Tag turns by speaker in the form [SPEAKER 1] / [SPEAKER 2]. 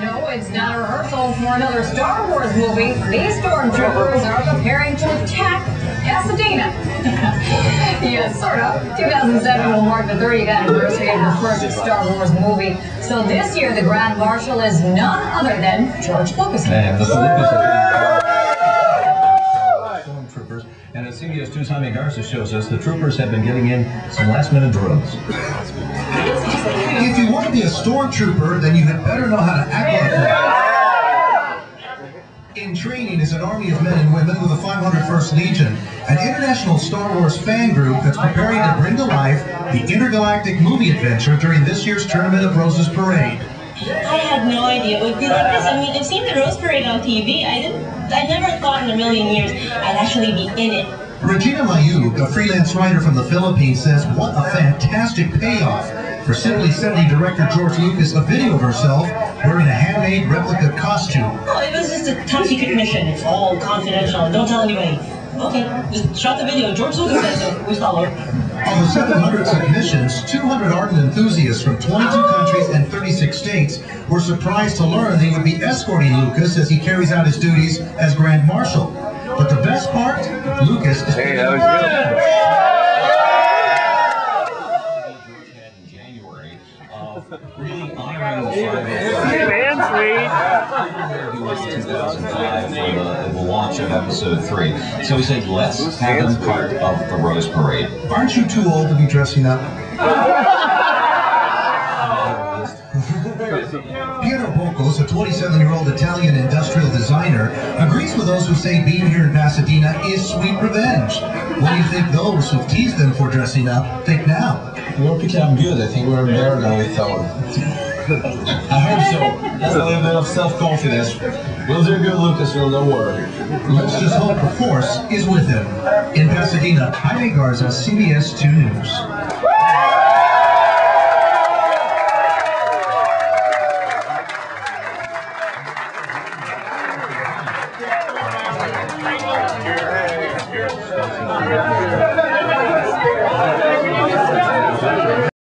[SPEAKER 1] No, it's not a rehearsal for another Star Wars movie. These stormtroopers are preparing to attack Pasadena. yes, sort of. 2007 will mark the 30th anniversary of the first Star Wars movie. So this year, the Grand Marshal is none other than George Lucas.
[SPEAKER 2] 2's Jaime Garza shows us, the troopers have been getting in some last-minute drills.
[SPEAKER 3] If you want to be a stormtrooper, then you had better know how to act like one. In training is an army of men and women with the 501st Legion, an international Star Wars fan group that's preparing to bring to life the intergalactic movie adventure during this year's Tournament of Roses parade.
[SPEAKER 4] I had no idea it would be like this. I mean, I've seen the Rose Parade on TV. I didn't. I never thought in a million years I'd actually be in it.
[SPEAKER 3] Regina Mayug, a freelance writer from the Philippines, says what a fantastic payoff for simply sending director George Lucas a video of herself wearing a handmade replica costume.
[SPEAKER 4] Oh, it was just a top secret mission. It's all confidential. Don't tell anybody. Okay, just shot the video. George Lucas said so. We follow.
[SPEAKER 3] Of the 700 submissions, 200 ardent enthusiasts from 22 countries and 36 states were surprised to learn they would be escorting Lucas as he carries out his duties as Grand Marshal. But the best part, Lucas is
[SPEAKER 5] Hey, that was good.
[SPEAKER 2] January of really honoring the five
[SPEAKER 5] Man, sweet.
[SPEAKER 2] US 2005 for the, the launch of episode three. So we said, let's have them part of the Rose Parade.
[SPEAKER 3] Aren't you too old to be dressing up? Piero Bocos, a 27-year-old Italian industrial designer, agrees with those who say being here in Pasadena is sweet revenge. What do you think those who've teased them for dressing up think now?
[SPEAKER 6] We're picking up good. I think we're better than we thought. I hope so. That's a little bit of self-confidence. We'll do good, Lucas. You'll no worry.
[SPEAKER 3] Let's just hope the force is with him. In Pasadena, Jaime Garza, CBS 2 News.
[SPEAKER 5] Thank you.